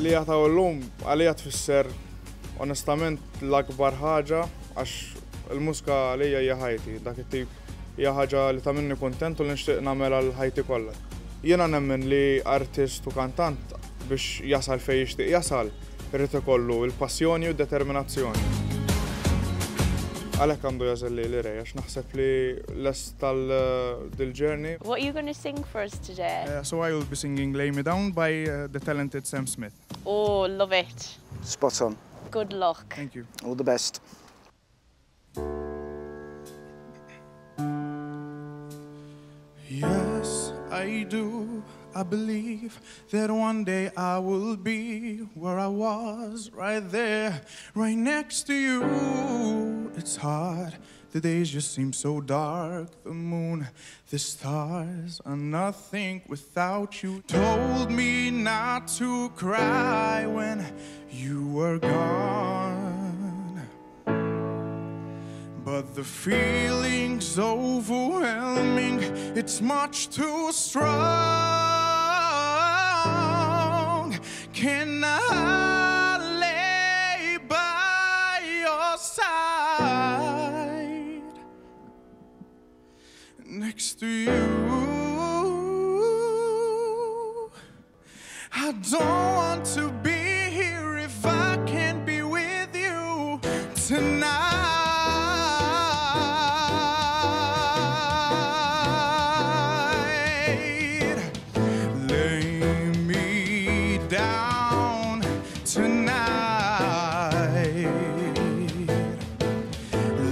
li jataw l-lum għalija tfisser onestament l-akbar ħaġa għax il-muska għalija hija ħajti, dak it-tip hija ħaġa li ta' minni kontent u li nixtieq nagħmel għal ħajti kollha. Jiena nemmen li artist u kantant biex jasal fej jixtieq jasal irrid ikollu il-passjoni u d-determinazzjoni. Għalhekk għandu jażel li l-rej, għax naħseb li les tal-journey. What are you going to sing for us today? Uh, so I will be singing Lay Me Down by uh, the talented Sam Smith. Oh, love it. Spot on. Good luck. Thank you. All the best. Yes, I do. I believe that one day I will be where I was, right there, right next to you. It's hard. The days just seem so dark. The moon, the stars are nothing without you. Told me not to cry when you were gone. But the feeling's overwhelming, it's much too strong. Can I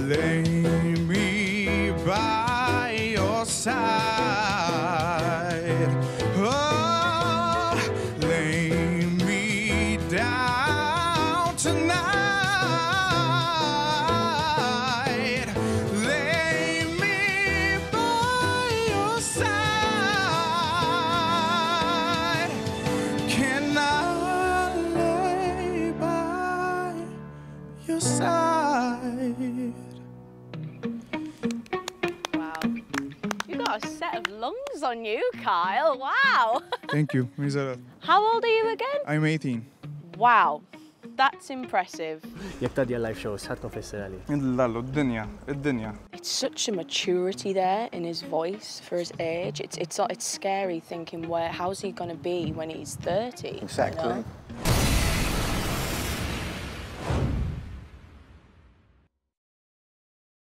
Lay me by your side. Oh, lay me down tonight. Side? Wow. You got a set of lungs on you, Kyle. Wow. Thank you, Mizara. How old are you again? I'm 18. Wow. That's impressive. Jek ta' live shows, ħat konfessera li. Lallu, id-dinja, id-dinja. It's such a maturity there in his voice for his age. It's it's it's scary thinking where how's he gonna be when he's 30? you Exactly. know?